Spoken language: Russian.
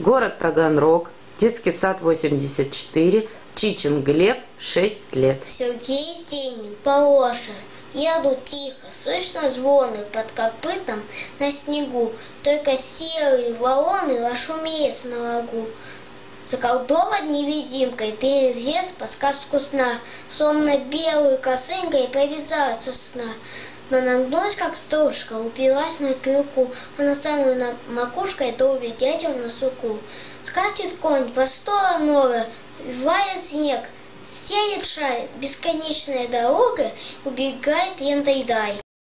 город Таганрог, детский сад 84, Чичин Глеб, 6 лет. Сергей Зенин, Полоша. Еду тихо, слышно звоны под копытом на снегу, Только серые вороны шумеет на лугу. Заколдован невидимкой ты лес по сказку сна, Словно белой косынкой повязался сна. Но нагнулась, как стружка, упилась на крюку, А на самую на макушкой долбит дятел на суку. Скачет конь по сторону, валит снег, Стелет шаль, бесконечная дорога, убегает лентой дай.